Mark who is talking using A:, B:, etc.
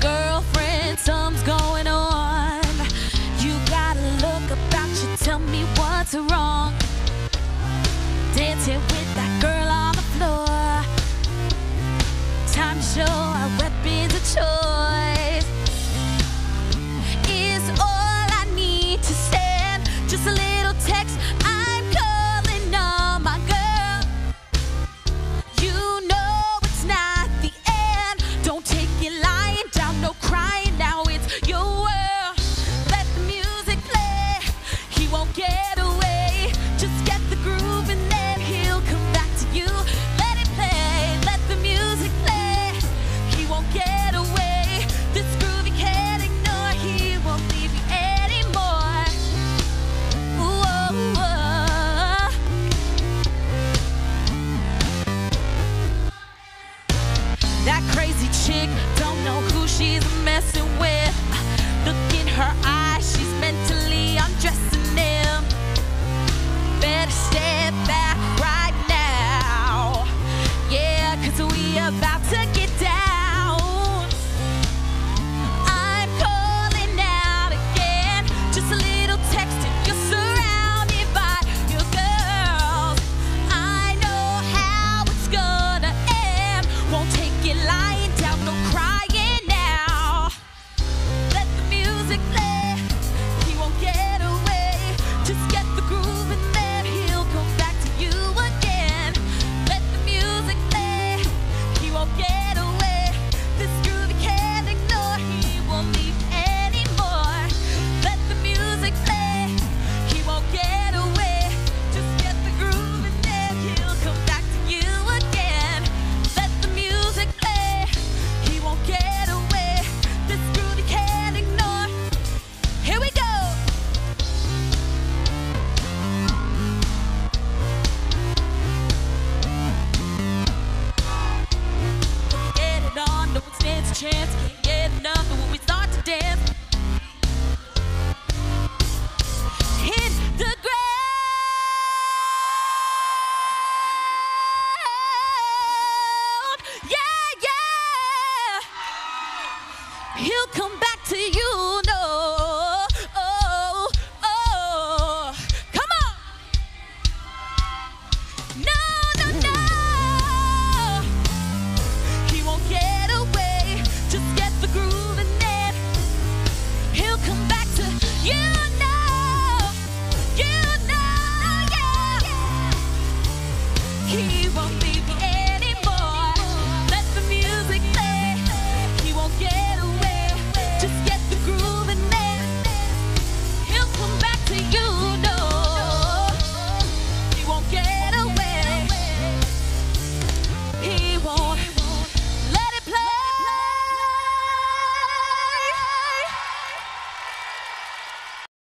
A: girlfriend, something's going on. You gotta look about you, tell me what's wrong. Dancing That crazy chick, don't know who she's messing with. light. chance. Can't get enough, when we start to dance, He won't be